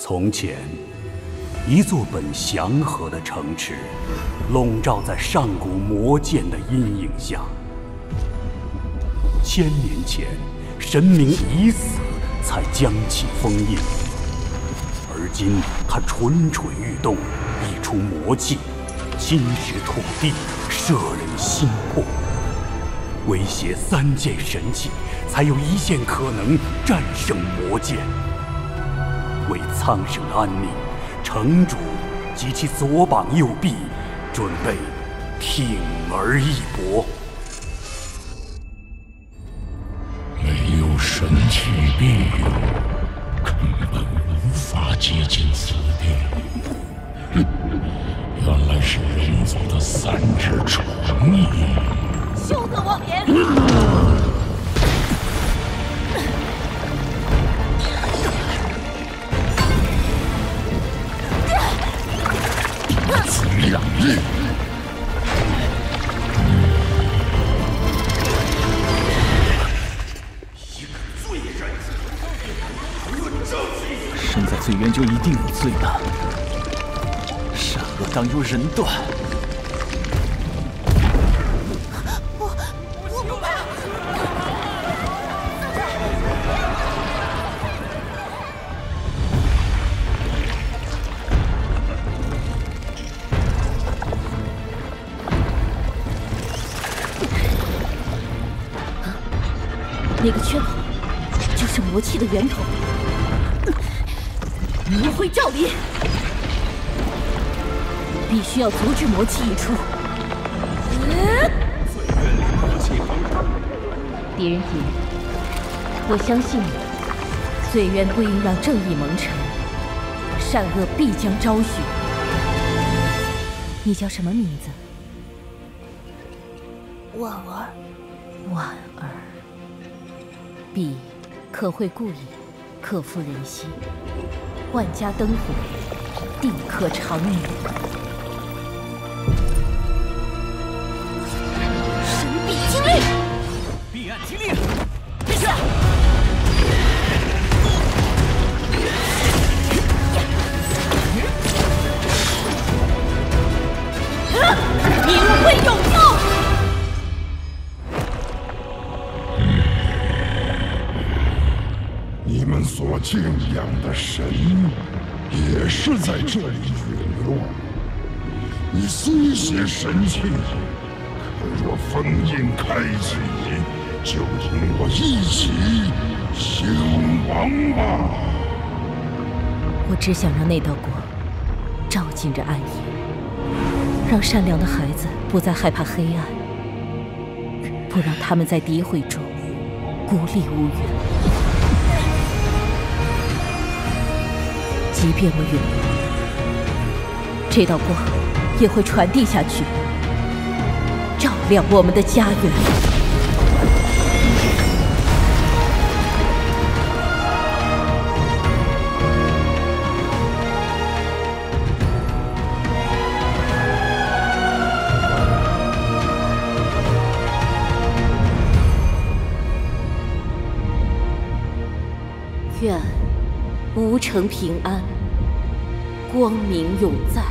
从前，一座本祥和的城池，笼罩在上古魔剑的阴影下。千年前，神明已死，才将其封印。而今，他蠢蠢欲动，一出魔气，侵蚀土地，摄人心魄，威胁三件神器，才有一线可能战胜魔剑。为苍生的安宁，城主及其左膀右臂准备挺而一搏。没有神器庇佑，根本无法接近此地。哼，原来是人族的三只宠翼。休得妄言！两日，一个罪人，论正义。身在罪渊就一定有罪的，善恶当由人断。那个缺口，就是魔气的源头。魔会照临，必须要阻止魔气溢出。狄仁杰，我相信你。罪渊不应让正义蒙尘，善恶必将昭雪。你叫什么名字？婉儿。婉儿。彼可会故意，可负人心；万家灯火，定可长眠。所敬仰的神，也是在这里陨落。你虽携神器，可若封印开启，就同我一起消亡吧。我只想让那道光照进这暗夜，让善良的孩子不再害怕黑暗，不让他们在诋毁中孤立无援。即便我陨落，这道光也会传递下去，照亮我们的家园。愿。吾城平安，光明永在。